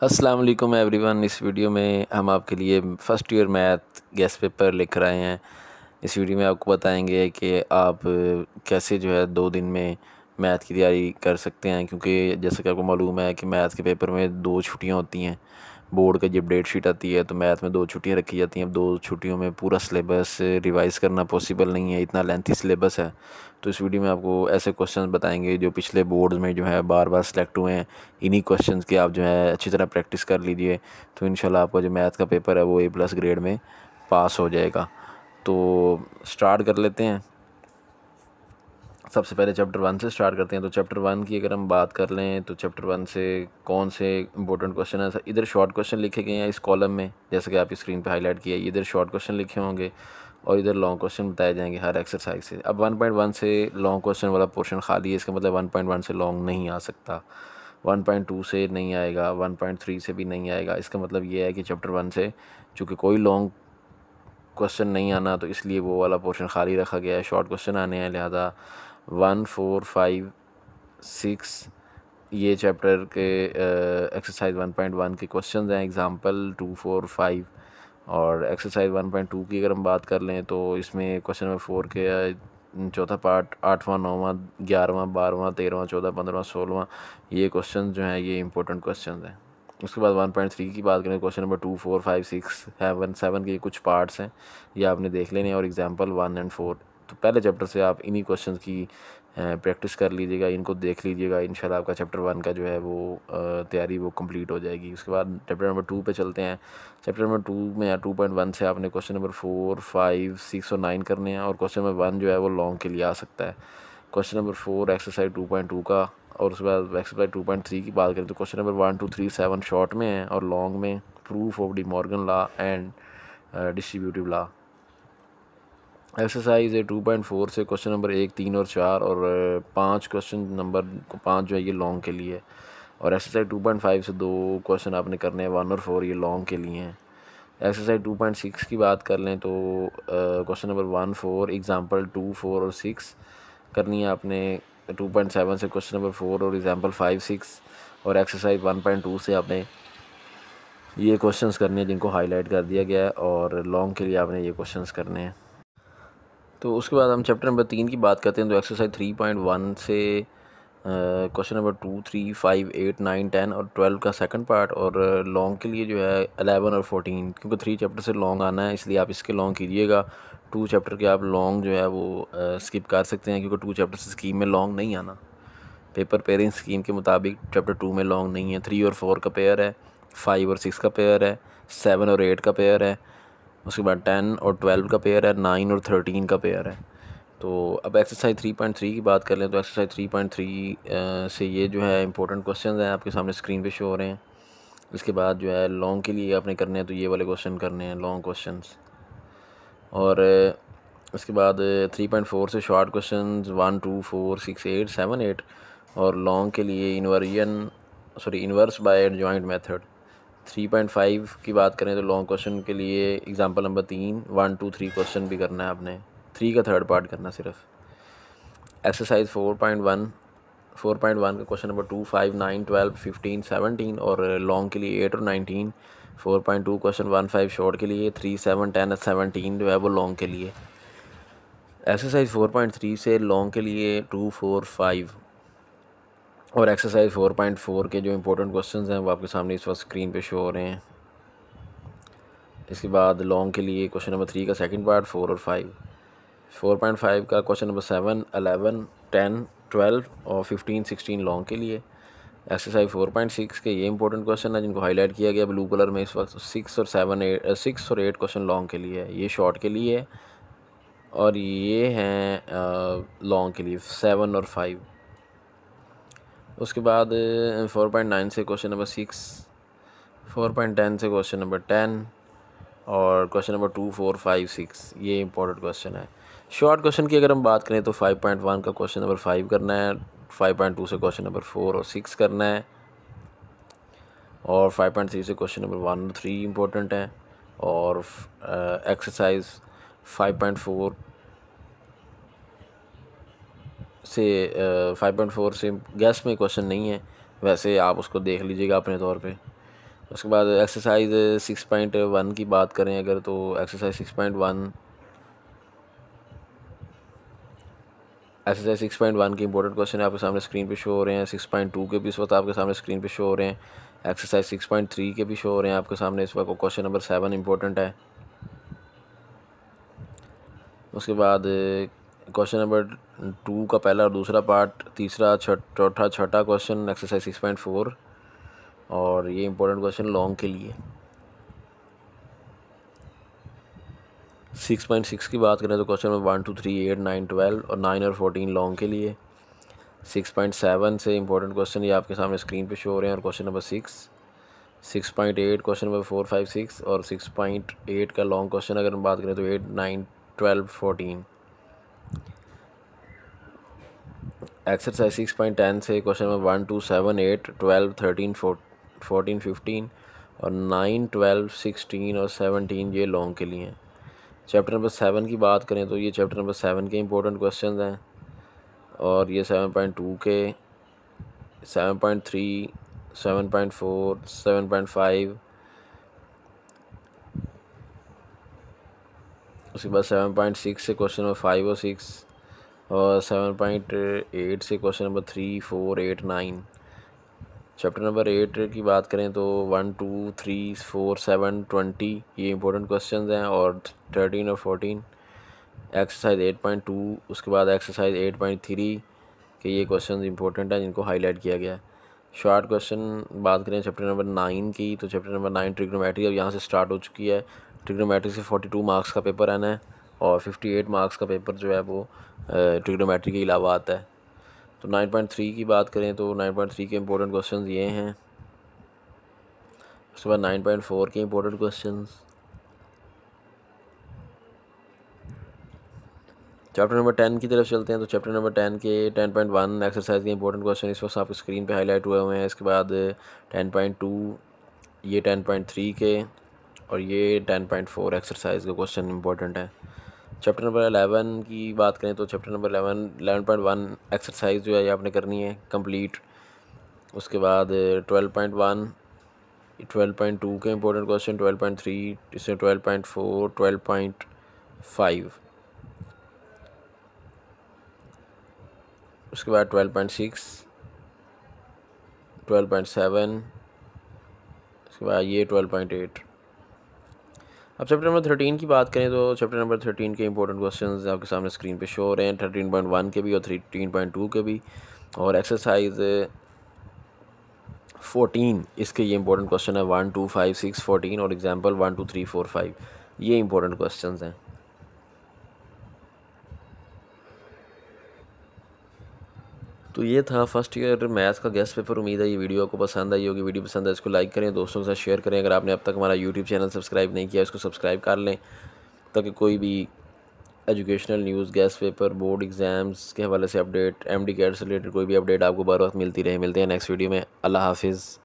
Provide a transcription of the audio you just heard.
السلام علیکم every one اس video میں ہم آپ کے لیے first year math guess paper لکھ رہے ہیں۔ اس ویڈیو میں آپ کو بتائیں گے کہ آپ کیسے جو ہے دو دن میں میتھ کی تیاری کر سکتے ہیں، کیونکہ جیسا کہ آپ کو معلوم ہے کہ میتھ کے پیپر میں دو چھٹیاں ہوتی ہیں۔ بورڈ کا جب ڈیٹ شیٹ آتی ہے تو میتھ میں دو چھٹیاں رکھی جاتی ہیں اب دو چھٹیوں میں پورا سلیبس ریوائز کرنا پاسبل نہیں ہے اتنا لینتھی سلیبس ہے تو اس ویڈیو میں آپ کو ایسے کوشچنز بتائیں گے جو پچھلے بورڈز میں جو ہے بار بار سلیکٹ ہوئے ہیں انہی کوشچنز کے آپ جو ہے اچھی طرح پریکٹس کر لیجیے تو انشاءاللہ آپ کا جو میتھ کا پیپر ہے وہ اے پلس گریڈ میں پاس ہو جائے گا تو سٹارٹ کر لیتے ہیں سب سے پہلے چیپٹر ون سے سٹارٹ کرتے ہیں۔ تو چیپٹر ون کی اگر ہم بات کر لیں تو چیپٹر ون سے کون سے امپورٹنٹ کوشچن ہیں؟ ادھر شارٹ کوشچن لکھے گئے ہیں اس کالم میں، جیسے کہ آپ اسکرین پہ ہائی لائٹ کیا، ادھر شارٹ کوشچن لکھے ہوں گے اور ادھر لانگ کوشچن بتائے جائیں گے ہر ایکسرسائز سے۔ اب ون پوائنٹ ون سے لانگ کوشچن والا پورشن خالی ہے، اس کا مطلب ون پوائنٹ ون سے لانگ نہیں آ سکتا۔ ون پوائنٹ ٹو سے نہیں آئے گا ون پوائنٹ تھری سے بھی نہیں آئے گا۔ اس کا مطلب یہ ہے کہ چیپٹر ون سے چونکہ کوئی لانگ کوشچن نہیں آنا، تو اس لیے وہ والا پورشن خالی رکھا گیا ہے۔ شارٹ کوشچن آنے ہیں، لہذا ون فور فائیو سکس یہ چیپٹر کے ایکسرسائز ون پوائنٹ ون کے کوشچنز ہیں۔ اگزامپل ٹو فور فائیو اور ایکسرسائز ون پوائنٹ ٹو کی اگر ہم بات کر لیں تو اس میں کوشچن نمبر فور کے چوتھا پارٹ آٹھواں نواں گیارہواں، بارہواں، تیرہواں، چودہ، پندرہواں، سولہواں، یہ کوشچن جو ہیں، یہ امپورٹنٹ کوشچنز ہیں۔ اس کے بعد ون پوائنٹ تھری کی بات کریں question number two four five six seven seven کے کچھ پارٹس ہیں۔ یہ آپ نے دیکھ لینے اور اگزامپل ون اینڈ فور تو پہلے چیپٹر سے آپ انہی کوشچنز کی پریکٹس کر لیجیے گا، ان کو دیکھ لیجیے گا، انشاءاللہ آپ کا چیپٹر ون کا جو ہے وہ تیاری وہ کمپلیٹ ہو جائے گی۔ اس کے بعد چیپٹر نمبر ٹو پہ چلتے ہیں۔ چیپٹر نمبر ٹو میں ٹو پوائنٹ ون سے آپ نے question number four five six اور نائن کرنے ہیں اور کوشچن نمبر ون جو ہے وہ لانگ کے لیے آ سکتا ہے۔ Question number four exercise two point two کا اور اس کے بعد ایکسرسائز ٹو پوائنٹ تھری کی بات کریں تو question number one two three seven short میں ہیں اور لانگ میں proof of De Morgan law and distributive law exercise ہے ٹو پوائنٹ فور سے کوشچن نمبر ایک تین اور چار اور پانچ کوشچن نمبر پانچ جو ہے یہ لانگ کے لیے اور ایکسرسائز ٹو پوائنٹ فائیو سے دو کوشچن آپ نے کرنے ہیں ون اور فور یہ لانگ کے لیے ہیں ایکسرسائز ٹو پوائنٹ سکس کی بات کر لیں تو question number one four example two four اور سکس کرنی ہے آپ نے ٹو پوائنٹ سیون سے کوشچن نمبر فور اور اگزامپل فائیو سکس اور ایکسرسائز ون پوائنٹ ٹو سے آپ نے یہ کوشچنس کرنے ہیں جن کو ہائی لائٹ کر دیا گیا ہے اور لانگ کے لیے آپ نے یہ کوشچنس کرنے ہیں تو اس کے بعد ہم چیپٹر نمبر تین کی بات کرتے ہیں تو ایکسرسائز تھری پوائنٹ ون سے question number two three five eight nine ten اور ٹویلو کا سیکنڈ پارٹ اور لانگ کے لیے جو ہے الیون اور فورٹین کیونکہ تھری چیپٹر سے لانگ آنا ہے، اس لیے آپ اس کے لانگ کیجیے گا۔ ٹو چیپٹر کے آپ لانگ جو ہے وہ اسکپ کر سکتے ہیں، کیونکہ ٹو چیپٹر سے اسکیم میں لانگ نہیں آنا۔ پیپر پیئرنگ اسکیم کے مطابق چیپٹر ٹو میں لانگ نہیں ہے۔ تھری اور فور کا پیئر ہے فائیو اور سکس کا پیئر ہے سیون اور ایٹ کا پیئر ہے۔ اس کے بعد ٹین اور ٹویلو کا پیئر ہے، نائن اور تھرٹین کا پیئر ہے۔ تو اب ایکسرسائز تھری پوائنٹ تھری کی بات کر لیں تو ایکسرسائز تھری پوائنٹ تھری سے یہ جو ہے امپورٹنٹ کوشچنز ہیں، آپ کے سامنے اسکرین پہ شو ہو رہے ہیں۔ اس کے بعد جو ہے لانگ کے لیے آپ نے کرنے ہیں تو یہ والے کوشچن کرنے ہیں لانگ کوشچنس اور اس کے بعد تھری پوائنٹ فور سے short questions one two four six eight seven eight اور لانگ کے لیے inverse sorry inverse by joint method three point five کی بات کریں تو لانگ کوشچن کے لیے اگزامپل نمبر تین ون ٹو تھری کوشچن بھی کرنا ہے آپ نے. تھری کا تھرڈ پارٹ کرنا صرف. Exercise four point one four point one کا question number two five nine twelve fifteen seventeen اور لانگ کے لیے ایٹ اور nineteen four point two question one five short کے لیے تھری سیون ٹین سیونٹین جو ہے وہ لانگ کے لیے. ایکسرسائز فور پوائنٹ تھری سے لانگ کے لیے ٹو فور فائیو اور ایکسرسائز فور پوائنٹ فور کے جو امپورٹنٹ کوشچنز ہیں وہ آپ کے سامنے اس وقت اسکرین پہ شو ہو رہے ہیں۔ اس کے بعد لانگ کے لیے کوشچن نمبر تھری کا سیکنڈ پارٹ فور اور فائیو فور پوائنٹ فائیو کا question number seven eleven ten twelve اور ففٹین سکسٹین لانگ کے لیے۔ ایکسرسائز فور پوائنٹ سکس کے یہ امپورٹنٹ کوشچن ہے جن کو ہائی لائٹ کیا گیا بلو کلر میں اس وقت۔ سکس اور سیون ایٹ سکس اور ایٹ کوشچن لانگ کے لیے۔ ہے یہ شارٹ کے لیے۔ ہے اور یہ ہیں uh, لانگ کے لیے۔ سیون اور فائیو اس کے بعد فور پوائنٹ نائن سے question number six four point ten سے کوشچن نمبر ٹین اور question number two four five six یہ امپورٹنٹ کوشچن ہے۔ شارٹ کوشچن کی اگر ہم بات کریں تو فائیو پوائنٹ ون کا کوشچن نمبر فائیو کرنا ہے فائیو پوائنٹ ٹو سے کوشچن نمبر فور اور سکس کرنا ہے اور فائیو پوائنٹ تھری سے کوشچن نمبر ون اور تھری امپورٹنٹ ہیں اور ایکسرسائز فائیو پوائنٹ فور سے فائیو پوائنٹ فور سے گیس میں کوشچن نہیں ہے۔ ویسے آپ اس کو دیکھ لیجیے گا اپنے طور پہ۔ اس کے بعد ایکسرسائز سکس پوائنٹ ون کی بات کریں اگر تو exercise six point one exercise six point one کے امپورٹنٹ کوشچن آپ کے سامنے اسکرین پہ شو ہو رہے ہیں۔ سکس پوائنٹ ٹو کے بھی اس وقت آپ کے سامنے اسکرین پہ شو ہو رہے ہیں۔ ایکسرسائز سکس پوائنٹ تھری کے بھی شو ہو رہے ہیں آپ کے سامنے۔ اس وقت کوشچن نمبر سیون امپورٹنٹ ہے۔ اس کے بعد کوشچن نمبر ٹو کا پہلا اور دوسرا پارٹ تیسرا چوتھا، چھٹا question exercise six point four اور یہ امپورٹنٹ کوشچن لانگ کے لیے۔ سکس پوائنٹ سکس کی بات کریں تو question number one two three eight nine twelve اور نائن اور فورٹین لانگ کے لیے۔ سکس پوائنٹ سیون سے امپورٹنٹ کوشچن یہ آپ کے سامنے اسکرین پہ شو ہو رہے ہیں اور question number six six point eight question number four five six اور سکس پوائنٹ ایٹ کا لانگ کوشچن اگر ہم بات کریں تو eight nine twelve fourteen exercise six point ten سے question number one two seven eight twelve thirteen fourteen fifteen اور nine twelve sixteen اور سیونٹین یہ لانگ کے لیے ہیں۔ چیپٹر نمبر سیون کی بات کریں تو یہ چیپٹر نمبر سیون کے امپورٹنٹ کوشچنز ہیں اور یہ سیون پوائنٹ ٹو کے seven point three seven point four seven point five اس کے بعد سیون پوائنٹ سکس سے کوشچن نمبر فائیو اور سکس اور سیون پوائنٹ ایٹ سے question number three four eight nine chapter number eight کی بات کریں تو one two three four seven twenty یہ امپورٹنٹ کوشچنز ہیں اور تھرٹین اور fourteen exercise eight point two اس کے بعد ایکسرسائز ایٹ پوائنٹ تھری کہ یہ کوشچنز امپورٹنٹ ہیں جن کو ہائی لائٹ کیا گیا. ہے شارٹ کوشچن بات کریں چیپٹر نمبر نائن کی تو چیپٹر نمبر نائن ٹریگنومیٹری اب یہاں سے اسٹارٹ ہو چکی ہے. ٹریگنومیٹری سے فورٹی ٹو مارکس کا پیپر آنا ہے. اور ففٹی ایٹ مارکس کا پیپر جو ہے وہ ٹریگنومیٹری کے علاوہ آتا ہے۔ تو نائن پوائنٹ تھری کی بات کریں تو نائن پوائنٹ تھری کے امپورٹنٹ کوشچنز یہ ہیں۔ اس کے بعد نائن پوائنٹ فور کے important questions chapter number ten کی طرف چلتے ہیں تو چیپٹر نمبر ٹین کے ٹین پوائنٹ ون ایکسرسائز کے امپورٹنٹ کوشچن اس وقت آپ اسکرین پہ ہائی لائٹ ہوئے ہوئے ہیں۔ اس کے بعد ٹین پوائنٹ ٹو یہ ٹین پوائنٹ تھری کے اور یہ ٹین پوائنٹ فور ایکسرسائز کا کوشچن امپورٹنٹ ہے چیپٹر نمبر الیون کی بات کریں تو chapter number eleven eleven point one exercise جو ہے یہ آپ نے کرنی ہے کمپلیٹ اس کے بعد twelve point one twelve point two کے important question twelve point three اس میں twelve point four twelve point five اس کے بعد twelve point six twelve point seven اس کے بعد یہ ٹویلو پوائنٹ ایٹ اب چیپٹر نمبر تھرٹین کی بات کریں تو چیپٹر نمبر تھرٹین کے امپورٹنٹ کوشچنز آپ کے سامنے اسکرین پہ شو ہو رہے ہیں تھرٹین پوائنٹ ون کے بھی اور تھرٹین پوائنٹ ٹو کے بھی اور ایکسرسائز فورٹین اس کے یہ امپورٹنٹ کوشچن ہے one two five six fourteen اور example one two three four five یہ امپورٹنٹ کوشچنز ہیں۔ تو یہ تھا فرسٹ ایئر میتھ کا گیس پیپر امید ہے یہ ویڈیو آپ کو پسند آئی ہوگی ویڈیو پسند ہے اس کو لائک کریں، دوستوں کے ساتھ شیئر کریں۔ اگر آپ نے اب تک ہمارا یوٹیوب چینل سبسکرائب نہیں کیا، اس کو سبسکرائب کر لیں تاکہ کوئی بھی educational news guest paper board exams کے حوالے سے اپڈیٹ ایم ڈی کیٹ سے ریلیٹڈ کوئی بھی اپڈیٹ آپ کو بر وقت ملتی رہے۔ ملتے ہیں نیکسٹ ویڈیو میں۔ اللہ حافظ۔